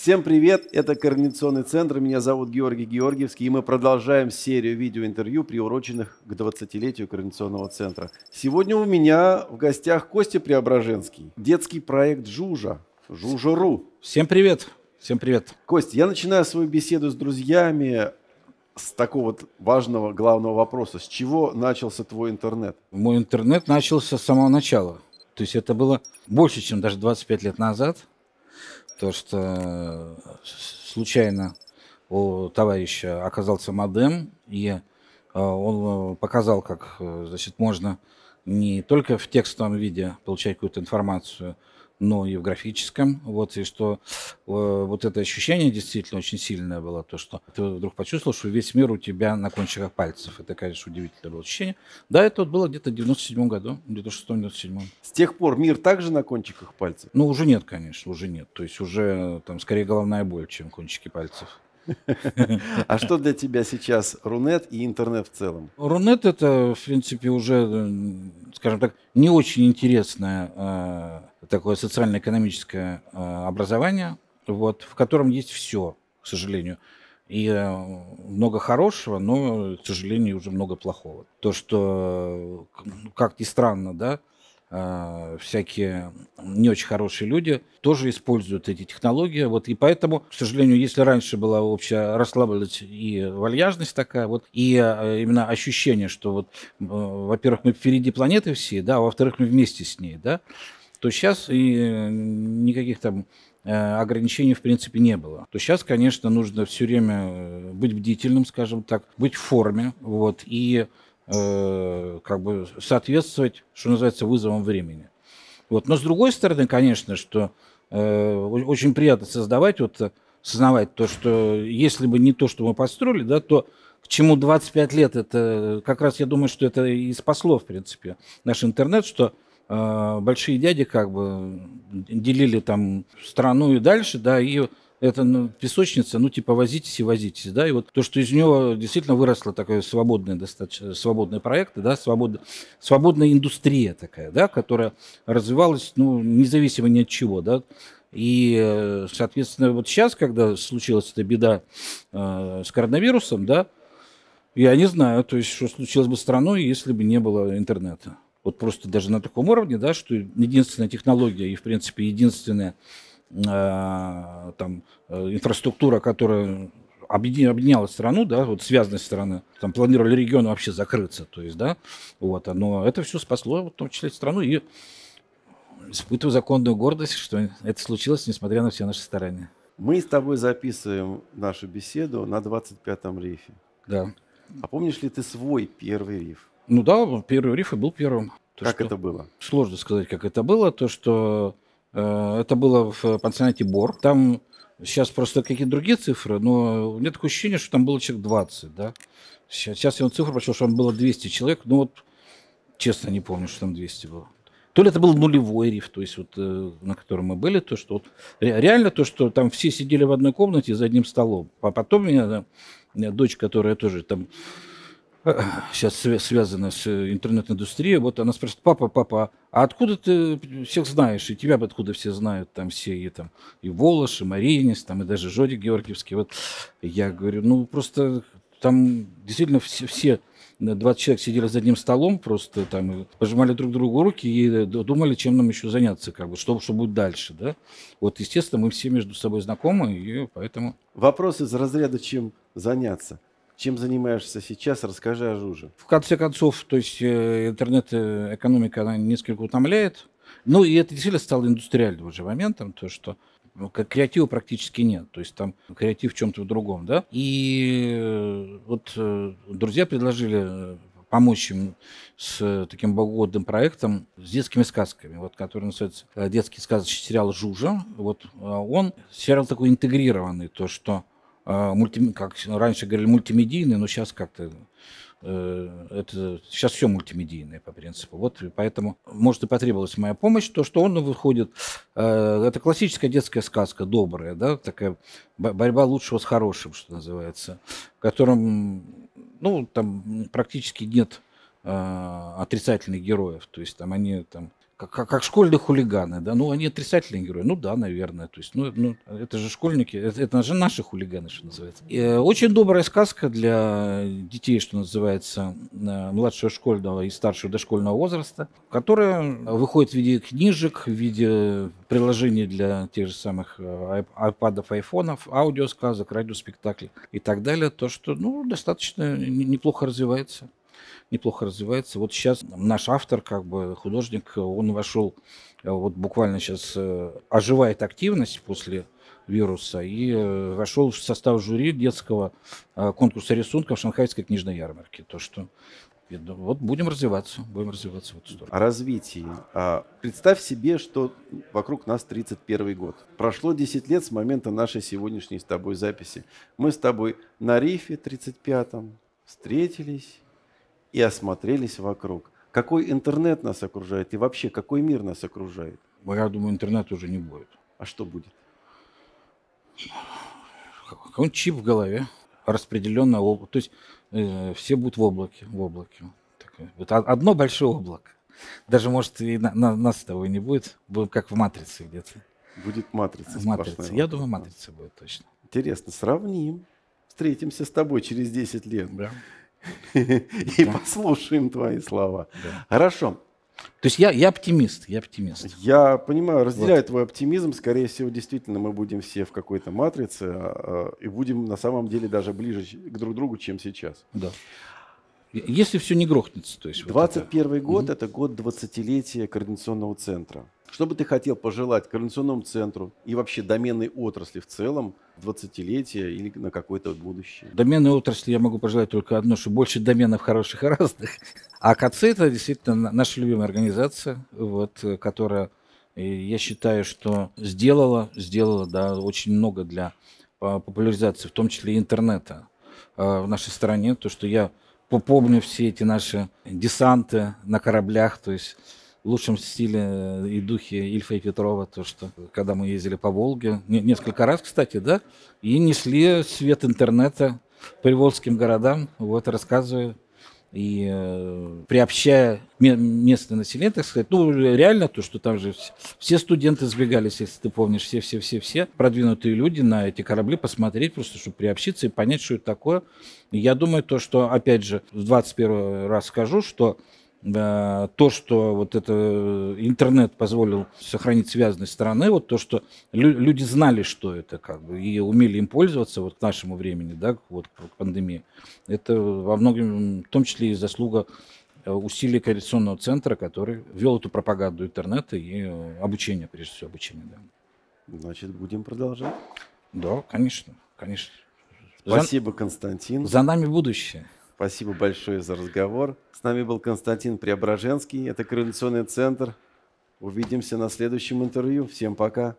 Всем привет, это Координационный центр, меня зовут Георгий Георгиевский, и мы продолжаем серию видеоинтервью, приуроченных к 20-летию Координационного центра. Сегодня у меня в гостях Костя Преображенский, детский проект «Жужа», «Жужа.ру». Всем привет, всем привет. Костя, я начинаю свою беседу с друзьями с такого вот важного главного вопроса. С чего начался твой интернет? Мой интернет начался с самого начала. То есть это было больше, чем даже 25 лет назад – то что случайно у товарища оказался модем, и э, он э, показал, как э, значит, можно не только в текстовом виде получать какую-то информацию, но и в графическом. Вот, и что э, вот это ощущение действительно очень сильное было, то, что ты вдруг почувствовал, что весь мир у тебя на кончиках пальцев. Это, конечно, удивительное было ощущение. Да, это вот было где-то в 97 году, где-то в 6-97. С тех пор мир также на кончиках пальцев? Ну, уже нет, конечно, уже нет. То есть уже там скорее головная боль, чем кончики пальцев. А что для тебя сейчас Рунет и интернет в целом? Рунет это, в принципе, уже, скажем так, не очень интересное э, такое социально-экономическое э, образование, вот, в котором есть все, к сожалению. И э, много хорошего, но, к сожалению, уже много плохого. То, что, как ни странно, да, всякие не очень хорошие люди тоже используют эти технологии. Вот, и поэтому, к сожалению, если раньше была общая расслабленность и вальяжность такая, вот, и именно ощущение, что, вот, во-первых, мы впереди планеты все, да, а во-вторых, мы вместе с ней, да, то сейчас и никаких там э, ограничений в принципе не было. То сейчас, конечно, нужно все время э, быть бдительным, скажем так, быть в форме, вот, и э, как бы соответствовать, что называется, вызовам времени. Вот. Но с другой стороны, конечно, что э, очень приятно создавать, вот, сознавать то, что если бы не то, что мы построили, да, то к чему 25 лет, это как раз я думаю, что это и спасло, в принципе, наш интернет, что Э, большие дяди как бы делили там страну и дальше, да, и это ну, песочница, ну, типа, возитесь и возитесь, да, и вот то, что из него действительно выросло такое свободное, достаточно, свободные проекты, да, свобод, свободная индустрия такая, да, которая развивалась, ну, независимо ни от чего, да, и, соответственно, вот сейчас, когда случилась эта беда э, с коронавирусом, да, я не знаю, то есть, что случилось бы с страной, если бы не было интернета. Вот просто даже на таком уровне, да, что единственная технология и, в принципе, единственная э, там, э, инфраструктура, которая объединяла страну, да, вот связанность страны, там планировали регионы вообще закрыться, то есть, да, вот, но это все спасло, в том числе страну, и испытываю законную гордость, что это случилось, несмотря на все наши старания. Мы с тобой записываем нашу беседу на 25-м рифе. Да. А помнишь ли ты свой первый риф? Ну да, первый риф и был первым. То, как это было? Сложно сказать, как это было. То, что это было в пансионате Бор. Там сейчас просто какие-то другие цифры, но у меня такое ощущение, что там было человек 20, да. Сейчас, сейчас я на цифру прочел, что там было 200 человек, ну вот честно не помню, что там 200 было. То ли это был нулевой риф, то есть вот э, на котором мы были, то что вот, реально то, что там все сидели в одной комнате за одним столом. А потом меня, да, дочь, которая тоже там сейчас связана с интернет-индустрией, вот она спрашивает, папа, папа, а откуда ты всех знаешь, и тебя откуда все знают, там все, и там, и Волош, и Маринис, там, и даже Жодик Георгиевский, вот, я говорю, ну, просто там действительно все, все 20 человек сидели за одним столом, просто там пожимали друг другу руки и думали, чем нам еще заняться, как бы, что, что будет дальше, да. Вот, естественно, мы все между собой знакомы, и поэтому... Вопрос из разряда «чем заняться?» Чем занимаешься сейчас? Расскажи о Жуже. В конце концов, то есть э, интернет-экономика, она несколько утомляет. Ну, и это действительно стало индустриальным уже моментом, то, что ну, креатива практически нет. То есть там креатив в чем-то в другом, да. И э, вот э, друзья предложили помочь им с таким богодным проектом с детскими сказками, вот, который называется детский сказочный сериал «Жужа». Вот он сериал такой интегрированный, то, что а, мульти, как раньше говорили, мультимедийный, но сейчас как-то э, это сейчас все мультимедийное по принципу. Вот поэтому, может, и потребовалась моя помощь, то, что он выходит. Э, это классическая детская сказка, добрая, да, такая борьба лучшего с хорошим, что называется, в котором, ну, там практически нет э, отрицательных героев. То есть там они там как, как школьные хулиганы, да, ну, они отрицательные герои, ну, да, наверное, то есть, ну, ну это же школьники, это, это же наши хулиганы, что называется. И, э, очень добрая сказка для детей, что называется, э, младшего школьного и старшего дошкольного возраста, которая выходит в виде книжек, в виде приложений для тех же самых э, айпадов, айфонов, аудиосказок, радиоспектаклей и так далее, то, что, ну, достаточно неплохо развивается неплохо развивается. Вот сейчас наш автор, как бы художник, он вошел, э, вот буквально сейчас э, оживает активность после вируса и э, вошел в состав жюри детского конкурса рисунков Шанхайской книжной ярмарки. То, что вот будем развиваться, будем развиваться в эту сторону. О развитии. А, представь себе, что вокруг нас 31 год. Прошло 10 лет с момента нашей сегодняшней с тобой записи. Мы с тобой на рифе 35-м встретились, и осмотрелись вокруг. Какой интернет нас окружает и вообще какой мир нас окружает? Я думаю, интернет уже не будет. А что будет? Какой-нибудь чип в голове, распределенное облако. То есть э, все будут в облаке. В облаке. Вот одно большое облако. Даже, может, и на, на, нас с тобой не будет. Будет как в «Матрице» где-то. Будет «Матрица». В «Матрице». Я думаю, «Матрица» будет точно. Интересно, сравним. Встретимся с тобой через 10 лет. Да. и послушаем твои слова. Хорошо. То есть я, я оптимист, я оптимист. Я понимаю, разделяю вот. твой оптимизм. Скорее всего, действительно, мы будем все в какой-то матрице а, и будем на самом деле даже ближе к друг другу, чем сейчас. Да. Если все не грохнется. То есть 21 вот это. год угу. – это год 20-летия Координационного центра. Что бы ты хотел пожелать Координационному центру и вообще доменной отрасли в целом 20-летия или на какое-то будущее? Доменной отрасли я могу пожелать только одно, что больше доменов хороших и разных. А КЦ – это действительно наша любимая организация, вот, которая, я считаю, что сделала, сделала да, очень много для популяризации, в том числе интернета в нашей стране. То, что я помню все эти наши десанты на кораблях, то есть в лучшем стиле э, и духе Ильфа и Петрова, то, что когда мы ездили по Волге, несколько раз, кстати, да, и несли свет интернета приволжским городам, вот, рассказывая и э, приобщая местное население, так сказать, ну, реально то, что там же все, студенты сбегались, если ты помнишь, все-все-все-все продвинутые люди на эти корабли посмотреть, просто чтобы приобщиться и понять, что это такое. Я думаю, то, что, опять же, в 21 раз скажу, что то, что вот это э, интернет позволил сохранить связанность страны, вот то, что люди знали, что это, как бы, и умели им пользоваться вот к нашему времени, да, вот к пандемии, это во многом, в том числе и заслуга э, усилий Координационного центра, который вел эту пропаганду интернета и э, обучение, прежде всего, обучение. Да. Значит, будем продолжать? Да, конечно, конечно. Спасибо, Константин. За нами будущее. Спасибо большое за разговор. С нами был Константин Преображенский. Это Координационный центр. Увидимся на следующем интервью. Всем пока.